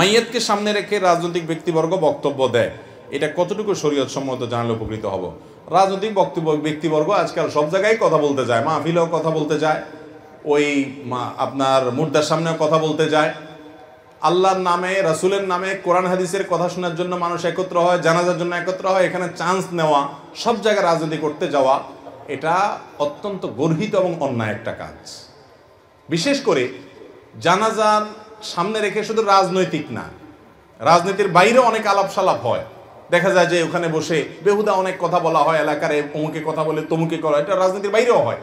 মাইয়াতকে সামনে রেখে রাজনৈতিক ব্যক্তিবর্গ বক্তব্য দেয়। এটা কতটুকু শরীয়ত সম্মত জানলে উপকৃত হব? রাজনৈতিক বক্তব্য, ব্যক্তিবর্গ আজকাল সব জায়গায় কথা বলতে যায়, মাহফিলেও কথা বলতে যায়, ওই আপনার মুর্দার সামনেও কথা বলতে যায়। আল্লাহর নামে, রাসূলের নামে কোরআন হাদিসের কথা শোনার জন্য মানুষ একত্র হয়, জানাজার জন্য একত্র হয়, এখানে চান্স নেওয়া, সব জায়গায় রাজনীতি করতে যাওয়া, এটা অত্যন্ত গর্হিত এবং অন্যায় একটা কাজ। বিশেষ করে জানাজার সামনে রেখে শুধু রাজনৈতিক না, রাজনীতির বাইরে অনেক আলাপ সালাপ হয়। দেখা যায় যে ওখানে বসে বেহুদা অনেক কথা বলা হয়, এলাকার অমুকে কথা বলে তমুকে করা এটা রাজনীতির বাইরেও হয়।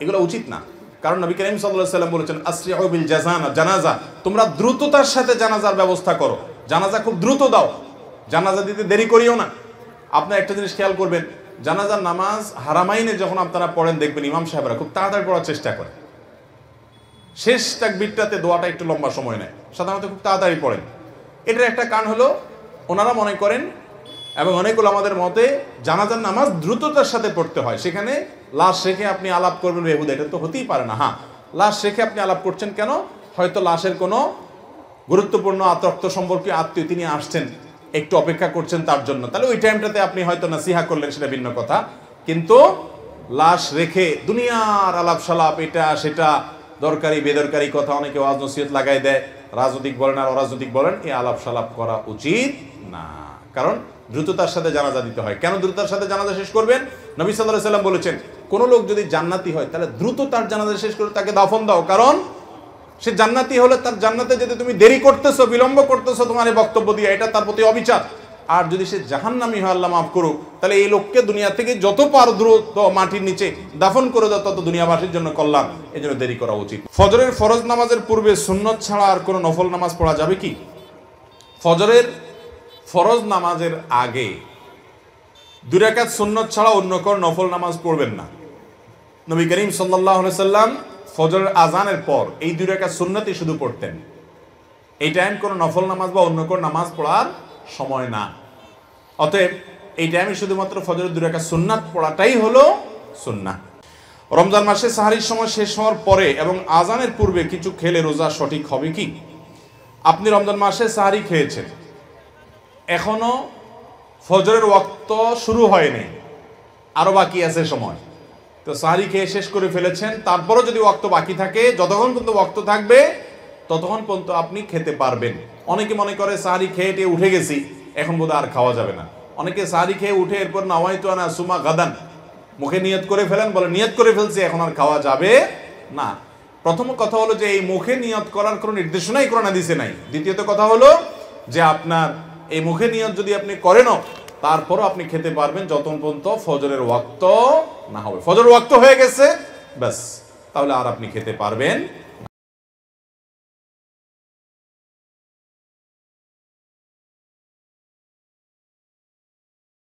এগুলো উচিত না। কারণ নবী করিম সাল্লাহ সাল্লাম বলেছেন আসরিয়াবিল জাজানা জানাজা। তোমরা দ্রুততার সাথে জানাজার ব্যবস্থা করো। জানাজা খুব দ্রুত দাও। জানাজা দিতে দেরি করিও না। আপনার একটা জিনিস খেয়াল করবেন, জানাজার নামাজ হারামাইনে যখন আপনারা পড়েন, দেখবেন ইমাম সাহেবরা খুব তাড়াতাড়ি পড়ার চেষ্টা করে। শেষ তাকবিরটাতে দোয়াটা একটু লম্বা সময় নেয়। সাধারণত খুব তাড়াতাড়ি পড়েন। এটার একটা কারণ হলো, ওনারা মনে করেন এবং অনেকগুলো আমাদের মতে জানাজার নামাজ দ্রুততার সাথে পড়তে হয়। সেখানে লাশ রেখে আপনি আলাপ করবেন বেহুদ এটা তো হতেই পারে না। হ্যাঁ লাশ রেখে আপনি আলাপ করছেন কেন? হয়তো লাশের কোনো গুরুত্বপূর্ণ আতক্ত সম্পর্কে আত্মীয় তিনি আসছেন, একটু অপেক্ষা করছেন তার জন্য। তাহলে ওই টাইমটাতে আপনি হয়তো না সিহা করলেন, সেটা ভিন্ন কথা। কিন্তু লাশ রেখে দুনিয়ার আলাপ সালাপ এটা, সেটা দরকারি, বেদরকারি কথা অনেকে ওয়াজ নসিহত লাগাই দেয়। রাজনৈতিক বলেন আর অরাজনৈতিক বলেন এই আলাপ সালাপ করা উচিত না। কারণ দ্রুততার সাথে জানাজা দিতে হয়। কেন দ্রুততার সাথে জানাজা শেষ করবেন? নবী সাল্লাহ সাল্লাম বলেছেন, কোনো লোক যদি জান্নাতি হয়, তাহলে দ্রুত তার জানাজা শেষ করে তাকে দাফন দাও। কারণ সে জান্নাতি হলে তার জান্নাতে যেতে তুমি দেরি করতেছো, বিলম্ব করতেছো তোমার এই বক্তব্য দিয়ে, এটা তার প্রতি অবিচার। আর যদি সে জাহান্নামি হয়, আল্লাহ মাফ করুক, তাহলে এই লোককে দুনিয়া থেকে যত পার দ্রুত মাটির নিচে দাফন করে দাও, তত দুনিয়াবাসীর জন্য কল্যাণ। এই জন্য দেরি করা উচিত। ফজরের ফরজ নামাজের পূর্বে সুন্নত ছাড়া আর কোনো নফল নামাজ পড়া যাবে কি? ফজরের ফরজ নামাজের আগে দুরাকাত সুন্নত ছাড়া অন্য কোন নফল নামাজ পড়বেন না। নবী করিম সাল্লাহ সাল্লাম ফজরের আজানের পর এই দুই রেখা সুন্নতি শুধু পড়তেন। এই টাইম কোনো নফল নামাজ বা অন্য কোনো নামাজ পড়ার সময় না। অতএব এই টাইমে শুধুমাত্র ফজরের দুই রেখা সুন্নাত পড়াটাই হলো সুন্না রমজান মাসে সাহারির সময় শেষ হওয়ার পরে এবং আজানের পূর্বে কিছু খেলে রোজা সঠিক হবে কি? আপনি রমজান মাসে সাহারি খেয়েছেন। এখনও ফজরের ওয়াক্ত শুরু হয়নি। আরও বাকি আছে সময়। তো সাহারি খেয়ে শেষ করে ফেলেছেন। তারপরও যদি ওয়াক্ত বাকি থাকে, যতক্ষণ পর্যন্ত ওয়াক্ত থাকবে, ততক্ষণ পর্যন্ত আপনি খেতে পারবেন। অনেকে মনে করে সাহারি খেয়ে উঠে গেছি। এখন বোধহয় আর খাওয়া যাবে না। অনেকে সাহারি খেয়ে উঠে এরপর নাওয়াই তো আনা সুমা গাদান, মুখে নিয়ত করে ফেলেন, বলে, নিয়ত করে ফেলছি, এখন আর খাওয়া যাবে না। প্রথম কথা হলো যে, এই মুখে নিয়ত করার কোনো নির্দেশনাই কোরআন হাদিসে নাই। দ্বিতীয়ত কথা হলো যে, আপনার এই মুখে নিয়ত যদি আপনি করেনও তারপরও আপনি খেতে পারবেন যতক্ষণ পর্যন্ত ফজরের ওয়াক্ত না হবে। ফজর ওয়াক্ত হয়ে গেছে, ব্যাস। তাহলে আর আপনি খেতে পারবেন